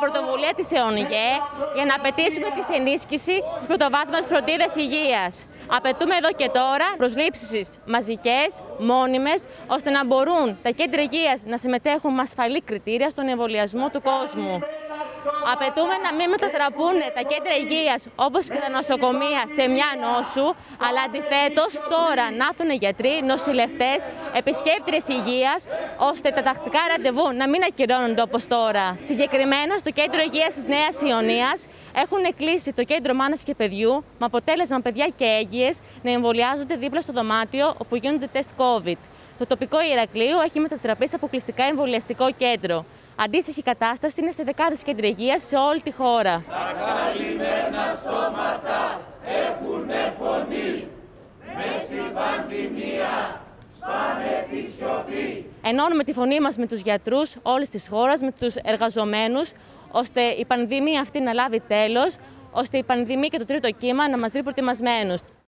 πρωτοβουλία της ΕΟΝΓΕ για να απαιτήσουμε τη ενίσχυση της πρωτοβάθμιας φροντίδας υγείας. Απαιτούμε εδώ και τώρα προσλήψεις μαζικές, μόνιμες, ώστε να μπορούν τα κέντρα υγείας να συμμετέχουν με ασφαλή κριτήρια στον εμβολιασμό του κόσμου. Απαιτούμε να μην μετατραπούν τα κέντρα υγείας όπως και τα νοσοκομεία σε μια νόσου, αλλά αντιθέτως τώρα να έρθουν γιατροί, νοσηλευτές, επισκέπτρε υγείας, ώστε τα τακτικά ραντεβού να μην ακυρώνονται όπως τώρα. Συγκεκριμένα στο κέντρο υγείας της Νέας Ιωνίας έχουν κλείσει το κέντρο μάνας και παιδιού, με αποτέλεσμα παιδιά και έγκυες να εμβολιάζονται δίπλα στο δωμάτιο όπου γίνονται τεστ COVID. Το τοπικό Ηρακλείο έχει μετατραπεί σε αποκλειστικά εμβολιαστικό κέντρο. Αντίστοιχη κατάσταση είναι σε δεκάδες κέντρα υγείας σε όλη τη χώρα. Τα καλυμμένα στόματα έχουν φωνή. Με στην πανδημία σπάμε τη σιωπή. Ενώνουμε τη φωνή μας με τους γιατρούς όλης της χώρας, με τους εργαζομένους, ώστε η πανδημία αυτή να λάβει τέλος, ώστε η πανδημία και το τρίτο κύμα να μας βρει προετοιμασμένους.